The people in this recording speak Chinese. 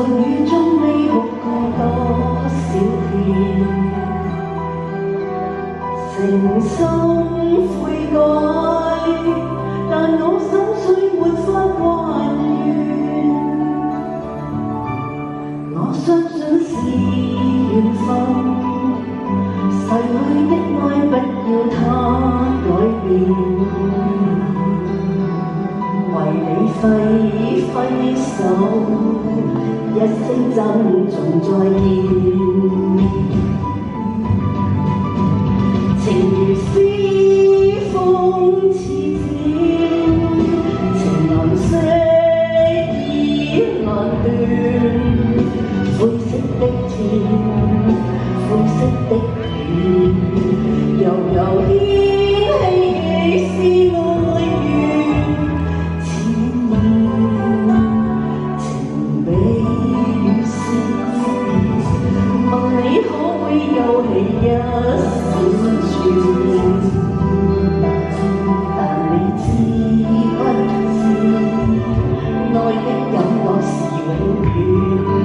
在雨中，未哭过多少遍，情深悔改，但我心碎没法原。我相信是缘份逝去的爱，不要它改变，为你挥挥手。一声珍重再见。情如丝风似箭，情难舍已难断。灰色的天，灰色的雨，悠悠掀 你一小串？但你知不知，爱的感觉是永远。